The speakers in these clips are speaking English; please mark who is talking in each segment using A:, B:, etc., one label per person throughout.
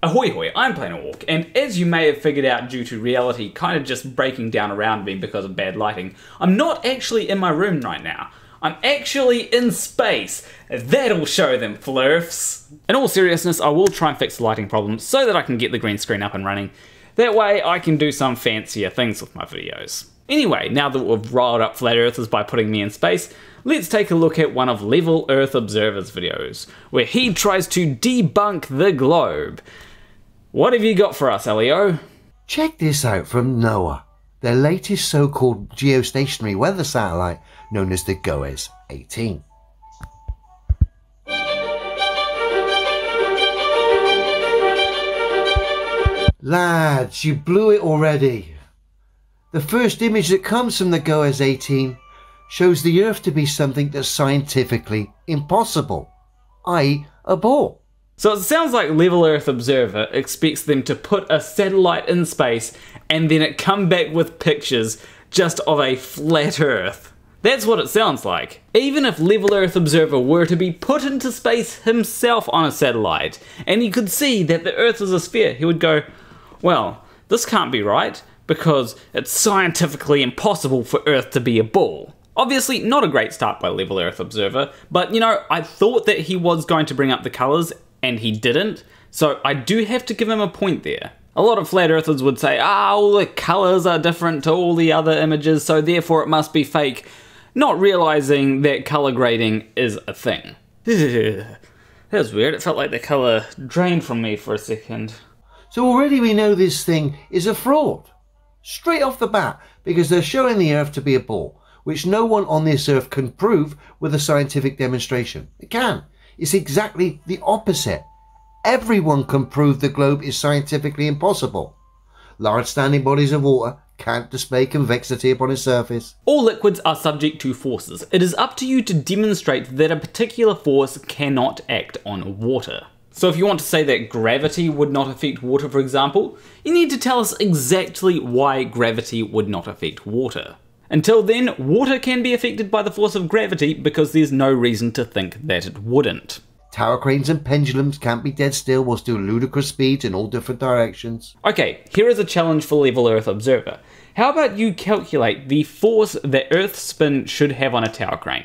A: Ahoy hoy, I'm Planarwalk, and as you may have figured out due to reality kind of just breaking down around me because of bad lighting, I'm not actually in my room right now. I'm actually in space. That'll show them, flurfs. In all seriousness, I will try and fix the lighting problem so that I can get the green screen up and running. That way I can do some fancier things with my videos. Anyway, now that we've riled up flat earthers by putting me in space, let's take a look at one of Level Earth Observer's videos, where he tries to debunk the globe. What have you got for us, Elio?
B: Check this out from NOAA, their latest so called geostationary weather satellite known as the GOES 18. Lads, you blew it already. The first image that comes from the GOES 18 shows the Earth to be something that's scientifically impossible, i.e., a ball.
A: So it sounds like Level Earth Observer expects them to put a satellite in space and then it come back with pictures just of a flat Earth. That's what it sounds like. Even if Level Earth Observer were to be put into space himself on a satellite, and he could see that the Earth is a sphere, he would go, well, this can't be right, because it's scientifically impossible for Earth to be a ball. Obviously, not a great start by Level Earth Observer, but you know, I thought that he was going to bring up the colours, and he didn't, so I do have to give him a point there. A lot of flat earthers would say, ah, all the colours are different to all the other images, so therefore it must be fake, not realising that colour grading is a thing. that was weird, it felt like the colour drained from me for a second.
B: So already we know this thing is a fraud. Straight off the bat, because they're showing the Earth to be a ball, which no one on this Earth can prove with a scientific demonstration. It can. It's exactly the opposite. Everyone can prove the globe is scientifically impossible. Large standing bodies of water can't display convexity upon its surface.
A: All liquids are subject to forces. It is up to you to demonstrate that a particular force cannot act on water. So if you want to say that gravity would not affect water, for example, you need to tell us exactly why gravity would not affect water. Until then, water can be affected by the force of gravity because there's no reason to think that it wouldn't.
B: Tower cranes and pendulums can't be dead still whilst doing ludicrous speeds in all different directions.
A: Okay, here is a challenge for Level Earth Observer. How about you calculate the force that Earth's spin should have on a tower crane?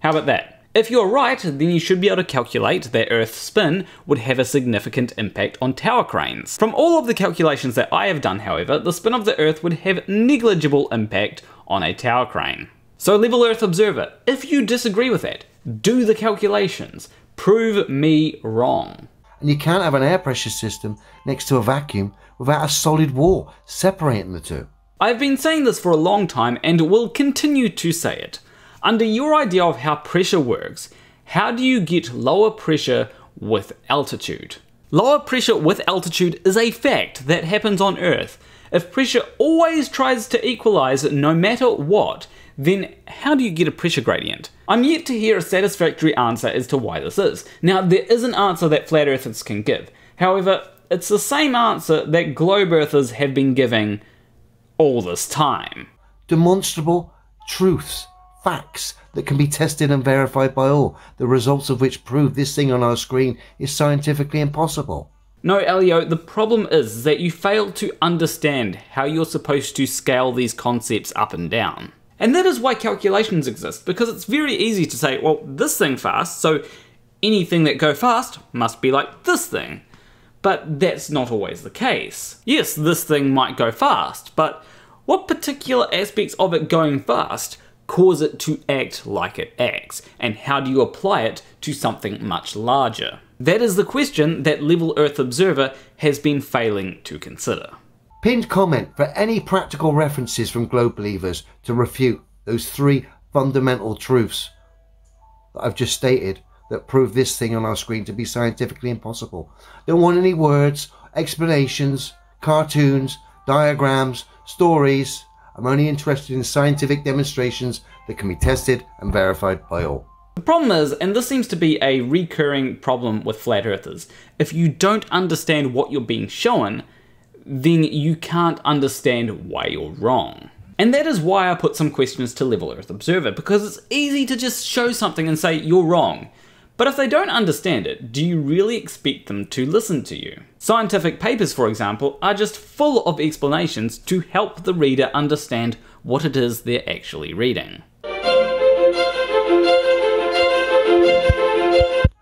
A: How about that? If you're right, then you should be able to calculate that Earth's spin would have a significant impact on tower cranes. From all of the calculations that I have done, however, the spin of the Earth would have negligible impact on a tower crane. So Level Earth Observer, if you disagree with that, do the calculations. Prove me wrong.
B: And you can't have an air pressure system next to a vacuum without a solid wall separating the two.
A: I've been saying this for a long time and will continue to say it. Under your idea of how pressure works, how do you get lower pressure with altitude? Lower pressure with altitude is a fact that happens on Earth. If pressure always tries to equalize no matter what, then how do you get a pressure gradient? I'm yet to hear a satisfactory answer as to why this is. Now, there is an answer that flat earthers can give. However, it's the same answer that globe earthers have been giving all this time.
B: Demonstrable truths facts that can be tested and verified by all, the results of which prove this thing on our screen is scientifically impossible.
A: No, Elio, the problem is that you fail to understand how you're supposed to scale these concepts up and down. And that is why calculations exist, because it's very easy to say, well, this thing fast, so anything that go fast must be like this thing. But that's not always the case. Yes, this thing might go fast, but what particular aspects of it going fast cause it to act like it acts? And how do you apply it to something much larger? That is the question that Level Earth Observer has been failing to consider.
B: Pinned comment for any practical references from globe believers to refute those three fundamental truths that I've just stated that prove this thing on our screen to be scientifically impossible. Don't want any words, explanations, cartoons, diagrams, stories, I'm only interested in scientific demonstrations that can be tested and verified by all.
A: The problem is, and this seems to be a recurring problem with flat earthers, if you don't understand what you're being shown, then you can't understand why you're wrong. And that is why I put some questions to Level Earth Observer, because it's easy to just show something and say you're wrong. But if they don't understand it, do you really expect them to listen to you? Scientific papers, for example, are just full of explanations to help the reader understand what it is they're actually reading.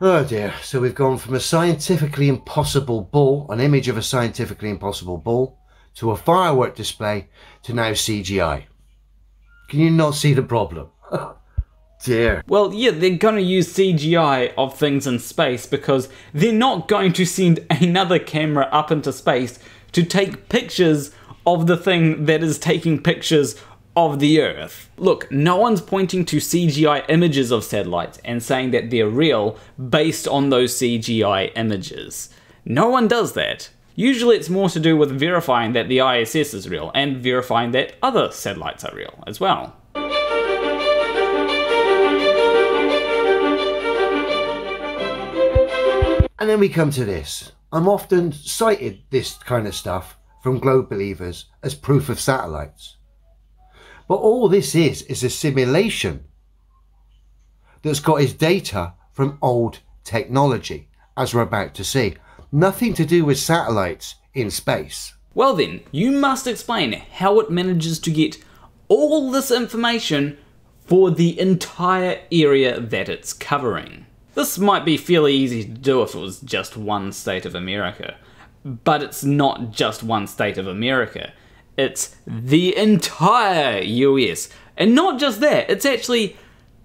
B: Oh dear, so we've gone from a scientifically impossible ball, an image of a scientifically impossible ball, to a firework display, to now CGI. Can you not see the problem?
A: Well, yeah, they're gonna use CGI of things in space because they're not going to send another camera up into space to take pictures of the thing that is taking pictures of the Earth. Look, no one's pointing to CGI images of satellites and saying that they're real based on those CGI images. No one does that. Usually it's more to do with verifying that the ISS is real and verifying that other satellites are real as well.
B: And then we come to this. I'm often cited this kind of stuff from globe believers as proof of satellites. But all this is, is a simulation that's got its data from old technology, as we're about to see. Nothing to do with satellites in space.
A: Well then, you must explain how it manages to get all this information for the entire area that it's covering. This might be fairly easy to do if it was just one state of America, but it's not just one state of America. It's the entire US. And not just that, it's actually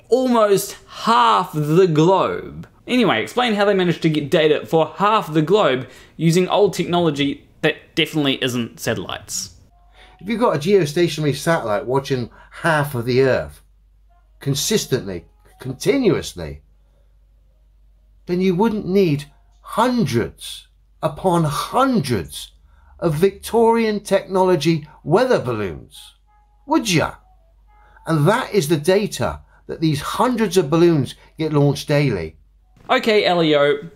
A: almost half the globe. Anyway, explain how they managed to get data for half the globe using old technology that definitely isn't satellites.
B: If you've got a geostationary satellite watching half of the Earth consistently, continuously, then you wouldn't need hundreds upon hundreds of Victorian technology weather balloons, would you? And that is the data that these hundreds of balloons get launched daily.
A: Okay, Leo.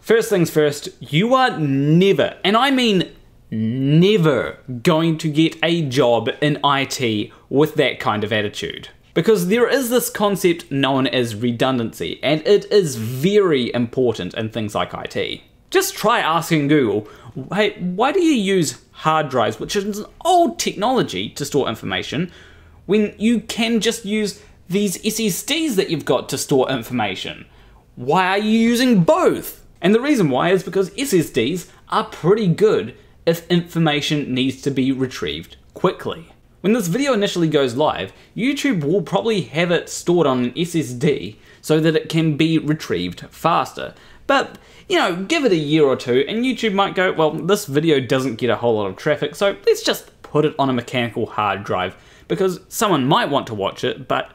A: First things first, you are never, and I mean never, going to get a job in IT with that kind of attitude. Because there is this concept known as redundancy, and it is very important in things like IT. Just try asking Google, hey, why do you use hard drives, which is an old technology to store information, when you can just use these SSDs that you've got to store information? Why are you using both? And the reason why is because SSDs are pretty good if information needs to be retrieved quickly. When this video initially goes live, YouTube will probably have it stored on an SSD so that it can be retrieved faster. But, you know, give it a year or two and YouTube might go, well, this video doesn't get a whole lot of traffic, so let's just put it on a mechanical hard drive because someone might want to watch it, but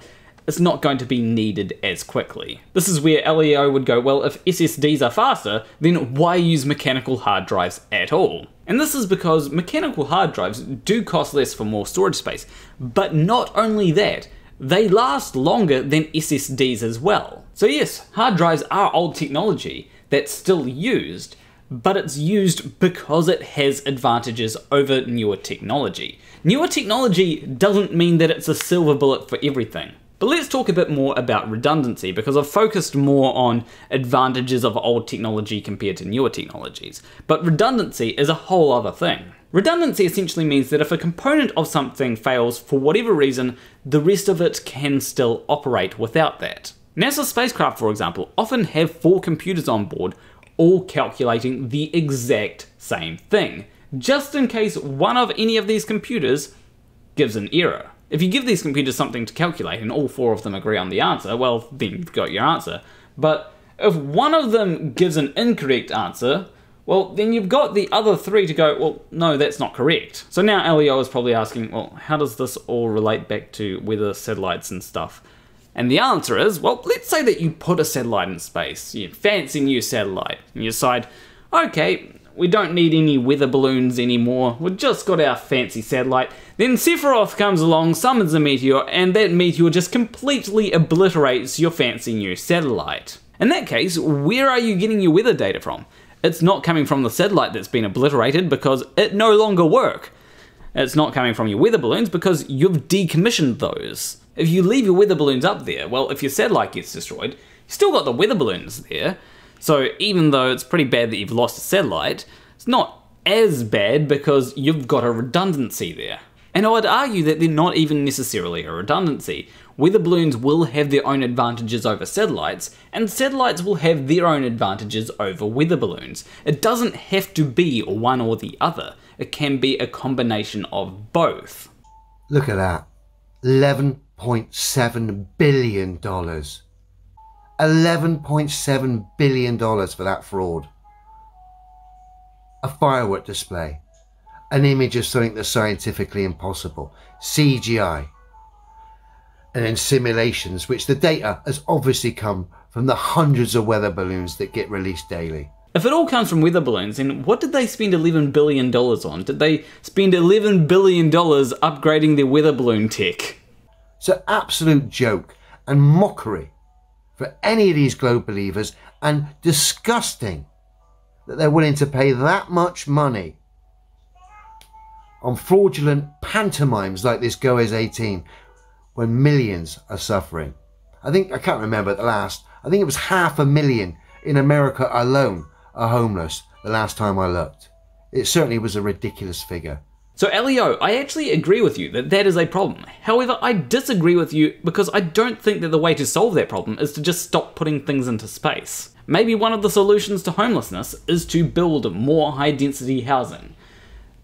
A: it's not going to be needed as quickly. This is where LEO would go, well, if SSDs are faster, then why use mechanical hard drives at all? And this is because mechanical hard drives do cost less for more storage space, but not only that, they last longer than SSDs as well. So yes, hard drives are old technology that's still used, but it's used because it has advantages over newer technology. Newer technology doesn't mean that it's a silver bullet for everything. But let's talk a bit more about redundancy because I've focused more on advantages of old technology compared to newer technologies. But redundancy is a whole other thing. Redundancy essentially means that if a component of something fails for whatever reason, the rest of it can still operate without that. NASA spacecraft, for example, often have four computers on board, all calculating the exact same thing, just in case one of any of these computers gives an error. If you give these computers something to calculate and all four of them agree on the answer, well, then you've got your answer. But if one of them gives an incorrect answer, well, then you've got the other three to go, well, no, that's not correct. So now LEO is probably asking, well, how does this all relate back to weather satellites and stuff? And the answer is, well, let's say that you put a satellite in space, you fancy new satellite, and you decide, okay, we don't need any weather balloons anymore. We've just got our fancy satellite. Then Sephiroth comes along, summons a meteor, and that meteor just completely obliterates your fancy new satellite. In that case, where are you getting your weather data from? It's not coming from the satellite that's been obliterated because it no longer work. It's not coming from your weather balloons because you've decommissioned those. If you leave your weather balloons up there, well, if your satellite gets destroyed, You still got the weather balloons there, so even though it's pretty bad that you've lost a satellite, it's not as bad because you've got a redundancy there. And I would argue that they're not even necessarily a redundancy. Weather balloons will have their own advantages over satellites, and satellites will have their own advantages over weather balloons. It doesn't have to be one or the other, it can be a combination of both.
B: Look at that. $11.7 billion. $11.7 billion for that fraud. A firework display. An image of something that's scientifically impossible. CGI. And then simulations, which the data has obviously come from the hundreds of weather balloons that get released daily.
A: If it all comes from weather balloons, then what did they spend $11 billion on? Did they spend $11 billion upgrading their weather balloon tech?
B: It's an absolute joke and mockery for any of these globe believers and disgusting that they're willing to pay that much money on fraudulent pantomimes like this GOES 18 when millions are suffering. I think, I can't remember the last, I think it was half a million in America alone are homeless the last time I looked. It certainly was a ridiculous figure.
A: So, Elio, I actually agree with you that that is a problem. However, I disagree with you because I don't think that the way to solve that problem is to just stop putting things into space. Maybe one of the solutions to homelessness is to build more high density housing.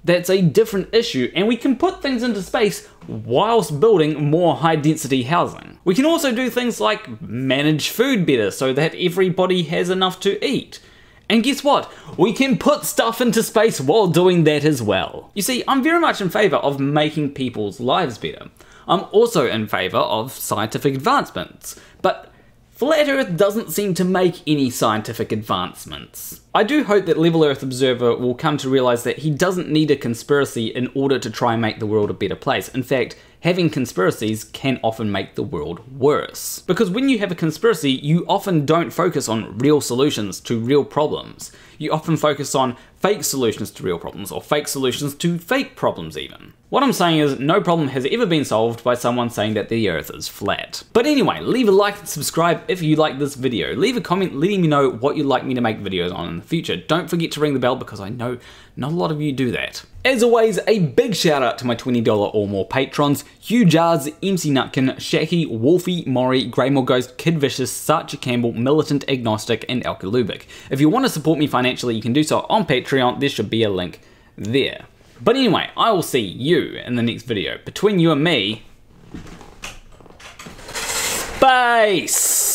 A: That's a different issue, and we can put things into space whilst building more high density housing. We can also do things like manage food better so that everybody has enough to eat. And guess what? We can put stuff into space while doing that as well. You see, I'm very much in favour of making people's lives better. I'm also in favour of scientific advancements, but Flat Earth doesn't seem to make any scientific advancements. I do hope that Level Earth Observer will come to realise that he doesn't need a conspiracy in order to try and make the world a better place. In fact, having conspiracies can often make the world worse. Because when you have a conspiracy, you often don't focus on real solutions to real problems. You often focus on fake solutions to real problems, or fake solutions to fake problems even. What I'm saying is, no problem has ever been solved by someone saying that the earth is flat. But anyway, leave a like and subscribe if you like this video. Leave a comment letting me know what you'd like me to make videos on in the future. Don't forget to ring the bell because I know not a lot of you do that. As always, a big shout out to my $20 or more patrons, Hugh Jarsz, MC Nutkin, SHaKie, Wolfie, Morrie, Graymore Ghost, Kid Vicious, Sacha Campbell, Militant Agnostic, and Elke Loobuyck. If you want to support me financially, you can do so on Patreon, there should be a link there. But anyway, I will see you in the next video. Between you and me, space!